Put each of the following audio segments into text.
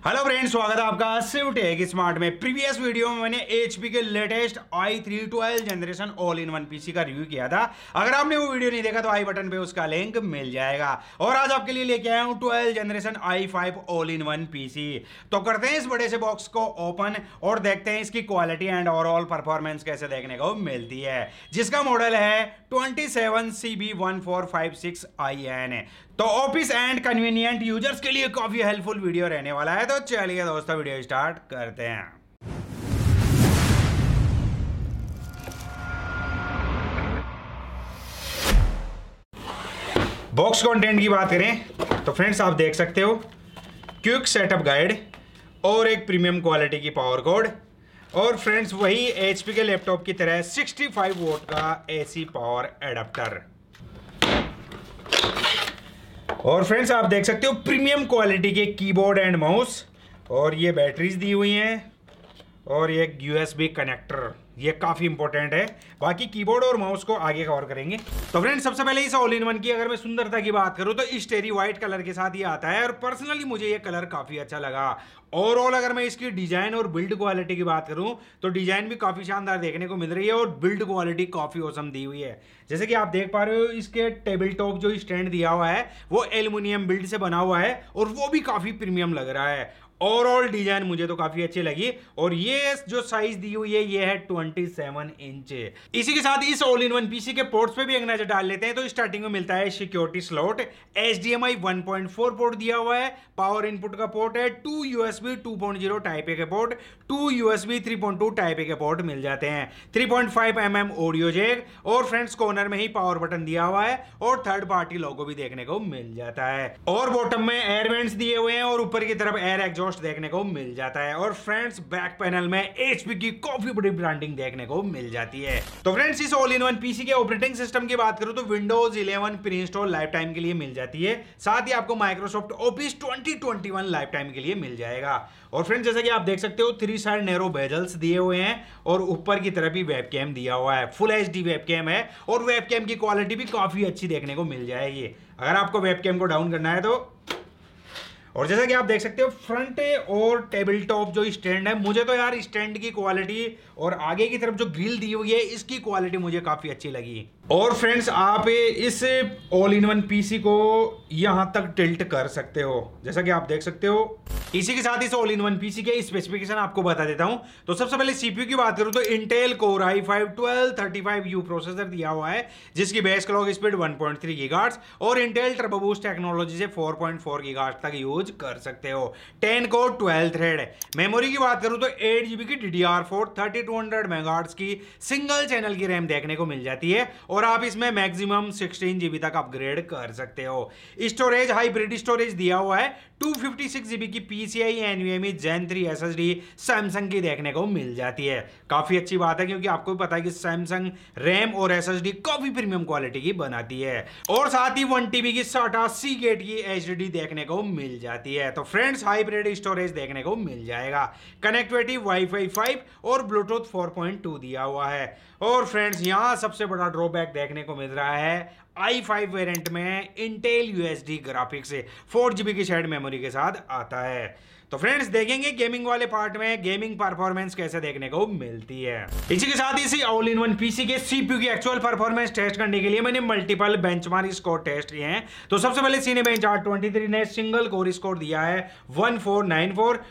Hello friends स्वागत है आपका शिव टेक स्मार्ट में प्रीवियस वीडियो में मैंने HP के latest i3 three twelve generation all in one PC का रिव्यू किया था। अगर आपने वो वीडियो नहीं देखा तो आई बटन पे उसका लिंक मिल जाएगा। और आज आपके लिए लेके आया हूँ twelve generation i5 all in one PC तो करते हैं इस बड़े से बॉक्स को ओपन और देखते हैं इसकी क्वालिटी एंड ओवरऑल परफॉर्मेंस कैसे देखने को मिलती है। जिसका मॉडल है twenty seven C B one four five six I N तो ऑफ़िस एंड कन्वीनियंट यूज़र्स के लिए काफ़ी हेल्पफुल वीडियो रहने वाला है। तो चलिए दोस्तों वीडियो स्टार्ट करते हैं। बॉक्स कंटेंट की बात करें तो फ्रेंड्स आप देख सकते हो क्विक सेटअप गाइड और एक प्रीमियम क्वालिटी की पावर कोड और फ्रेंड्स वही एचपी के लैपटॉप की तरह 65 वोट का एसी पावर एडाप्टर और फ्रेंड्स आप देख सकते हो प्रीमियम क्वालिटी के कीबोर्ड एंड माउस और ये बैटरीज दी हुई हैं। और ये यूएसबी कनेक्टर ये काफ़ी इंपॉर्टेंट है। बाकी कीबोर्ड और माउस को आगे कवर करेंगे। तो फ्रेंड्स सबसे पहले इस ऑल इन वन की अगर मैं सुंदरता की बात करूँ तो स्टेरी व्हाइट कलर के साथ ये आता है और पर्सनली मुझे ये कलर काफ़ी अच्छा लगा। ओवरऑल अगर मैं इसकी डिज़ाइन और बिल्ड क्वालिटी की बात करूँ तो डिज़ाइन भी काफ़ी शानदार देखने को मिल रही है और बिल्ड क्वालिटी काफ़ी औसम दी हुई है। जैसे कि आप देख पा रहे हो, इसके टेबल टॉप जो स्टैंड दिया हुआ है, वो एल्यूमिनियम बिल्ड से बना हुआ है और वो भी काफ़ी प्रीमियम लग रहा है। ओवरऑल डिज़ाइन मुझे तो काफ़ी अच्छी लगी। और ये जो साइज़ दी हुई है, ये है 27 इंच इसी के साथ इस ऑल इन वन पीसी के पोर्ट्स पे भी एक नज़र डाल लेते हैं। तो स्टार्टिंग में मिलता है security slot H D M I one point four port दिया हुआ है। पावर इनपुट का पोर्ट है two USB two point zero type A के port two USB three point two type A के पोर्ट मिल जाते हैं। Three point five M M audio jack और फ्रेंड्स कॉर्नर में ही पावर बटन दिया हुआ है, और थर्ड पार्टी लोगो भी देखने को मिल जाता है। और बॉटम में एयर वेंट्स दिए हुए हैं, और ऊपर की तरफ़ एयर एग्जॉस्ट देखने को मिल जाता है और फ्रेंड्स बैक पैनल में एचपी की काफ़ी बड़ी ब्रांडिंग देखने को मिल जाती है। तो फ्रेंड्स इस ऑल इन वन पीसी के ऑपरेटिंग सिस्टम की बात करूँ तो Windows 11 pre install lifetime के लिए मिल जाती है। साथ ही आपको माइक्रोसॉफ्ट ऑफ़िस 2021 लाइफ टाइम के लिए मिल जाएगा। और फ्रेंड्स जैसा कि आप देख सकते हो थ्री साइड नेरो बेजल्स दिए हुए हैं और ऊपर की तरफ़ ही वेबकैम दिया हुआ है। फुल एच डी है और वेबकैम की क्वालिटी भी काफ़ी अच्छी देखने को मिल जाएगी। अगर आपको वेबकैम को डाउन करना है तो और जैसा कि आप देख सकते हो फ्रंट और टेबल टॉप जो स्टैंड है, मुझे तो यार स्टैंड की क्वालिटी और आगे की तरफ़ जो ग्रिल दी हुई है, इसकी क्वालिटी मुझे काफ़ी अच्छी लगी। और फ्रेंड्स आप इस ऑल इन वन पीसी को यहाँ तक टिल्ट कर सकते हो। जैसा कि आप देख सकते हो, इसी के साथ इस ऑल इन वन पीसी के स्पेसिफिकेशन आपको बता देता हूँ। तो सबसे पहले सीपीयू की बात करूँ तो Intel core I five twelve thirty five U processor दिया हुआ है, जिसकी base clock speed one point three gigahertz और इंटेल टर्बोबूस्ट टेक्नोलॉजी से फोर पॉइंट फोर गीगार्ट्स तक यूज़ कर सकते हो। Ten core twelve thread memory की बात करूँ तो एट जीबी की D D R four thirty two hundred megahertz की सिंगल चैनल की रैम देखने को मिल जाती है और आप इसमें मैक्सिमम सिक्सटीन जीबी तक अपग्रेड कर सकते हो। स्टोरेज हाइब्रिड स्टोरेज दिया हुआ है। टू फिफ्टी सिक्स जीबी की PCI NVMe gen three S S D Samsung की देखने को मिल जाती है। काफ़ी अच्छी बात है क्योंकि आपको भी पता है कि सैमसंग रैम और एस एस डी काफ़ी प्रीमियम क्वालिटी की बनाती है। और साथ ही वन टीबी की साटा सी गेट की एच डी देखने को मिल जाती है। तो फ्रेंड्स हाइब्रिड स्टोरेज देखने को मिल जाएगा। कनेक्टिविटी वाईफाई फाइव और ब्लूटूथ फोर पॉइंट टू दिया हुआ है। और फ्रेंड्स यहाँ सबसे बड़ा ड्रॉबैक देखने को मिल रहा है आई फाइव वेरियंट में Intel UHD graphics four GB की शेड मेमोरी के साथ आता है। तो फ्रेंड्स देखेंगे गेमिंग वाले पार्ट में गेमिंग परफॉर्मेंस कैसे देखने को मिलती है। इसी के साथ इसी ऑल इन वन पीसी के सीपीयू की एक्चुअल परफॉर्मेंस टेस्ट करने के लिए मैंने मल्टीपल बेंचमार्क स्कोर टेस्ट लिए हैं। तो सबसे पहले सीने बेंच आर ट्वेंटी ने सिंगल कोर स्कोर दिया है वन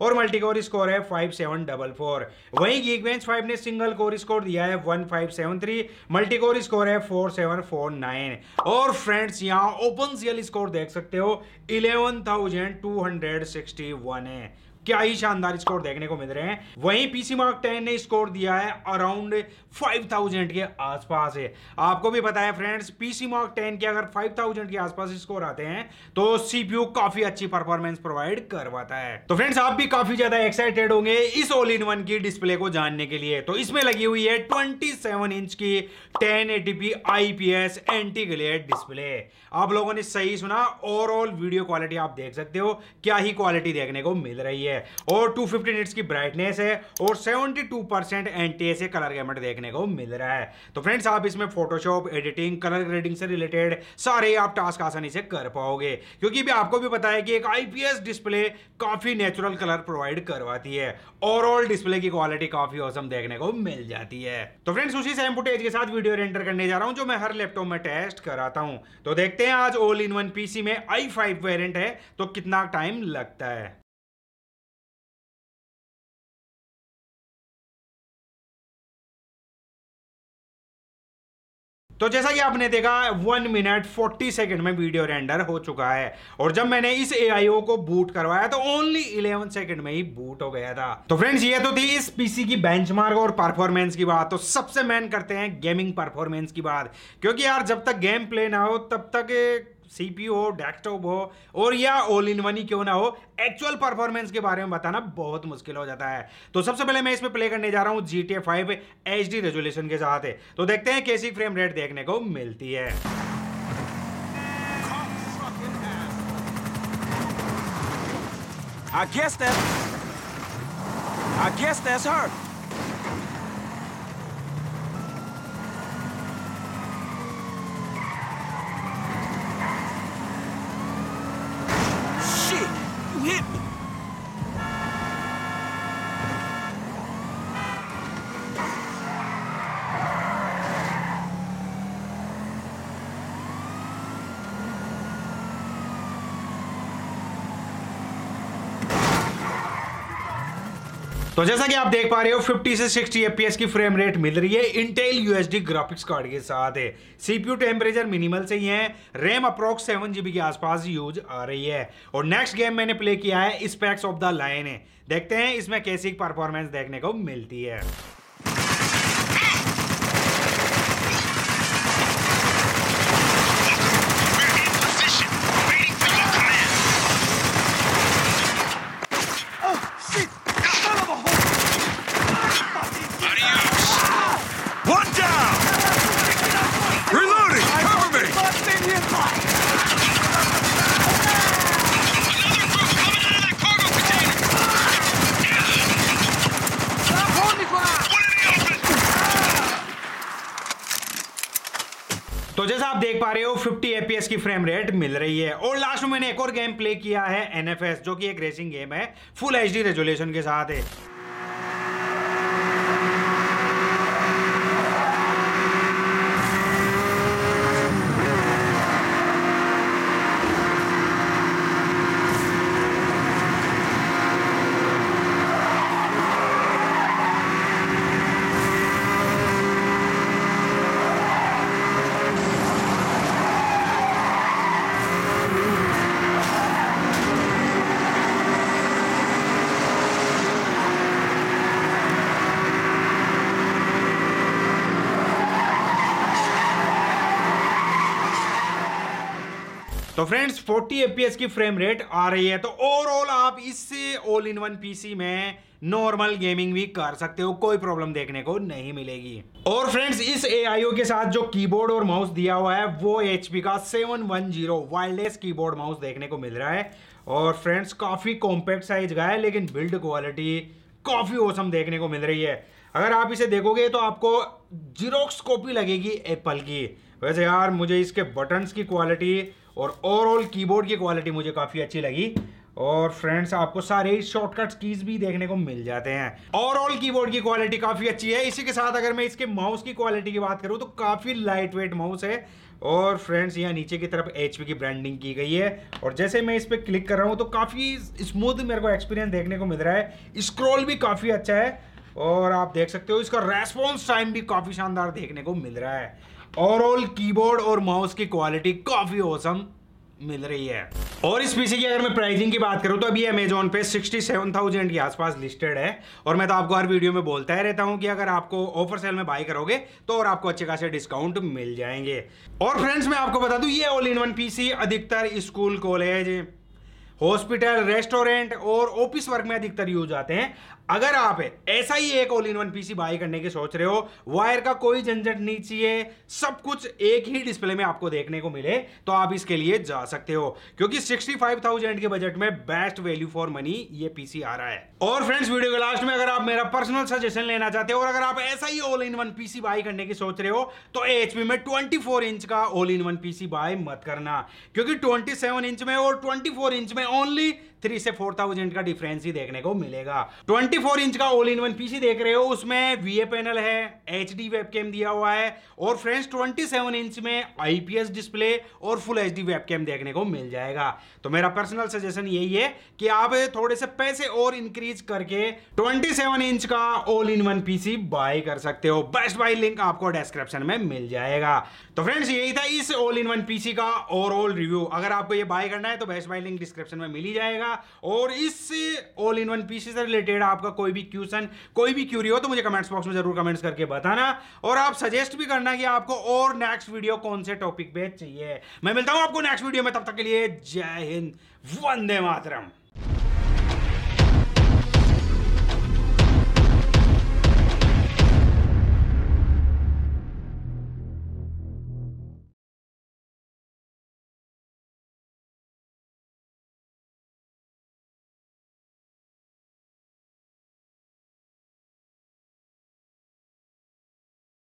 और मल्टी कोर स्कोर है फाइव सेवन डबल फोर वहीं गीक बेंच फाइव ने सिंगल कोर स्कोर दिया है one five seven three multi core score है फोर सेवन फोर नाइन और फ्रेंड्स यहाँ ओपन सीएल स्कोर देख सकते हो eleven thousand two hundred sixty one है। แน่ क्या ही शानदार स्कोर देखने को मिल रहे हैं। वहीं पीसी मार्क टेन ने स्कोर दिया है अराउंड 5000 के आसपास है। आपको भी पता है फ्रेंड्स पीसी मार्क टेन के अगर 5000 के आसपास स्कोर आते हैं तो सीपीयू काफ़ी अच्छी परफॉर्मेंस प्रोवाइड करवाता है। तो फ्रेंड्स आप भी काफ़ी ज़्यादा एक्साइटेड होंगे इस ऑल इन वन की डिस्प्ले को जानने के लिए। तो इसमें लगी हुई है ट्वेंटी इंच की ten eighty P IPS anti glare display आप लोगों ने सही सुना ओवरऑल वीडियो क्वालिटी आप देख सकते हो, क्या ही क्वालिटी देखने को मिल रही है। है। और 250 फिफ्टी की ब्राइटनेस है और 72 परसेंट एन से कलर गैमेट देखने को मिल रहा है। तो फ्रेंड्स आप इसमें फोटोशॉप एडिटिंग कलर ग्रेडिंग से रिलेटेड सारे आप टास्क आसानी से कर पाओगे। क्योंकि भी आपको भी पता है कि एक आईपीएस डिस्प्ले काफ़ी नेचुरल कलर प्रोवाइड करवाती है। ओवरऑल डिस्प्ले की क्वालिटी काफ़ी औसम देखने को मिल जाती है। तो फ्रेंड्स उसी सेम फुटेज के साथ वीडियो रेंडर करने जा रहा हूँ, जो मैं हर लैपटॉप में टेस्ट कराता हूँ। तो देखते हैं आज ऑल इन वन पीसी में आई फाइव वेरियंट है तो कितना टाइम लगता है। तो जैसा कि आपने देखा वन मिनट फोर्टी सेकेंड में वीडियो रेंडर हो चुका है। और जब मैंने इस एआईओ को बूट करवाया तो ओनली इलेवन सेकेंड में ही बूट हो गया था। तो फ्रेंड्स ये तो थी इस पीसी की बेंचमार्क और परफॉर्मेंस की बात। तो सबसे मैन करते हैं गेमिंग परफॉर्मेंस की बात। क्योंकि यार, जब तक गेम प्ले ना हो, तब तक सीपीयू हो, डेस्कटॉप हो, और या ऑल इन वन ही क्यों ना हो एक्चुअल परफॉर्मेंस के बारे में बताना बहुत मुश्किल हो जाता है। तो सबसे पहले मैं इसमें प्ले करने जा रहा हूँ G T five H D resolution के साथ। है तो देखते हैं कैसी फ्रेम रेट देखने को मिलती है। I guess that... I guess that's her. hit me. तो जैसा कि आप देख पा रहे हो 50 से 60 एफपीएस की फ्रेम रेट मिल रही है। इंटेल यूएसडी ग्राफिक्स कार्ड के साथ है। सीपीयू टेम्परेचर मिनिमल से ही है। रैम अप्रोक्स सेवन जीबी के आसपास यूज़ आ रही है। और नेक्स्ट गेम मैंने प्ले किया है स्पेक्स ऑफ़ द लाइन है। देखते हैं इसमें कैसी परफॉर्मेंस देखने को मिलती है। तो जैसा आप देख पा रहे हो 50 एपीएस की फ्रेम रेट मिल रही है। और लास्ट में मैंने एक और गेम प्ले किया है एनएफएस जो कि एक रेसिंग गेम है फुल एच डी रेजोल्यूशन के साथ है। तो फ्रेंड्स 40 एफपीएस की फ्रेम रेट आ रही है तो ओवरऑल आप इससे ऑल इन वन पीसी में नॉर्मल गेमिंग भी कर सकते हो, कोई प्रॉब्लम देखने को नहीं मिलेगी। और फ्रेंड्स, इस एआईओ के साथ जो कीबोर्ड और माउस दिया हुआ है, वो एच का 710 वायरलेस कीबोर्ड माउस देखने को मिल रहा है। और फ्रेंड्स, काफ़ी कॉम्पैक्ट साइज़ का है, लेकिन बिल्ड क्वालिटी काफ़ी ओसम देखने को मिल रही है। अगर आप इसे देखोगे तो आपको जीरोक्स कॉपी लगेगी एप्पल की। वैसे यार, मुझे इसके बटन्स की क्वालिटी और ओवरऑल कीबोर्ड की क्वालिटी मुझे काफ़ी अच्छी लगी। और फ्रेंड्स आपको सारे शॉर्टकट कीज भी देखने को मिल जाते हैं। ओवरऑल कीबोर्ड की क्वालिटी काफ़ी अच्छी है। इसी के साथ अगर मैं इसके माउस की क्वालिटी की बात करूँ तो काफ़ी लाइट वेट माउस है। और फ्रेंड्स यहाँ नीचे की तरफ़ एचपी की ब्रांडिंग की गई है। और जैसे मैं इस पर क्लिक कर रहा हूँ तो काफ़ी स्मूथ मेरे को एक्सपीरियंस देखने को मिल रहा है। स्क्रोल भी काफ़ी अच्छा है। और आप देख सकते हो, इसका रेस्पॉन्स टाइम भी काफ़ी शानदार देखने को मिल रहा है। ओवरऑल कीबोर्ड और माउस की क्वालिटी काफ़ी औसम मिल रही है। और इस पीसी की अगर मैं प्राइसिंग की बात करूँ तो अभी अमेजोन पे 67,000 के आसपास लिस्टेड है। और मैं तो आपको हर वीडियो में बोलता ही रहता हूँ कि अगर आपको ऑफ़र सेल में बाई करोगे तो और आपको अच्छे खासे डिस्काउंट मिल जाएँगे। और फ्रेंड्स मैं आपको बता दूँ ये ऑल इन वन पीसी अधिकतर स्कूल कॉलेज हॉस्पिटल रेस्टोरेंट और ऑफ़िस वर्क में अधिकतर यूज़ आते हैं। अगर आप ऐसा ही एक all in one PC buy करने की सोच रहे हो वायर का कोई झंझट नहीं चाहिए सब कुछ एक ही डिस्प्ले में आपको देखने को मिले तो आप इसके लिए जा सकते हो। क्योंकि 65,000 के बजट में बेस्ट वैल्यू फॉर मनी ये पीसी आ रहा है। और फ्रेंड्स वीडियो के लास्ट में अगर आप मेरा पर्सनल सजेशन लेना चाहते हो और अगर आप ऐसा ही all in one PC buy करने की सोच रहे हो तो एचपी में 24 इंच का all in one PC buy मत करना। क्योंकि 27 इंच में और 24 इंच में ओनली थ्री से फोर थाउज़ेंड का डिफरेंस ही देखने को मिलेगा। 24 इंच का ऑल इन वन पीसी देख रहे हो, उसमें वीए पैनल है एच डी वेबकैम दिया हुआ है, और फ्रेंड्स 27 इंच में आईपीएस डिस्प्ले और फुल एच डी वेबकैम देखने को मिल जाएगा। तो मेरा पर्सनल सजेशन यही है कि आप थोड़े से पैसे और इंक्रीज करके 27 इंच का all in one PC buy कर सकते हो। बेस्ट बाय लिंक आपको डिस्क्रिप्शन में मिल जाएगा। तो फ्रेंड्स यही था इस ऑल इन वन पीसी का ओवरऑल रिव्यू अगर आपको ये बाय करना है तो बेस्ट बाय लिंक डिस्क्रिप्शन में मिल ही जाएगा। और इस ऑल इन वन पीसी से रिलेटेड आपका कोई भी क्वेश्चन कोई भी क्यूरी हो तो मुझे कमेंट्स बॉक्स में ज़रूर कमेंट्स करके बताना। और आप सजेस्ट भी करना कि आपको और नेक्स्ट वीडियो कौन से टॉपिक पे चाहिए। मैं मिलता हूँ आपको नेक्स्ट वीडियो में, तब तक के लिए जय हिंद, वंदे मातरम।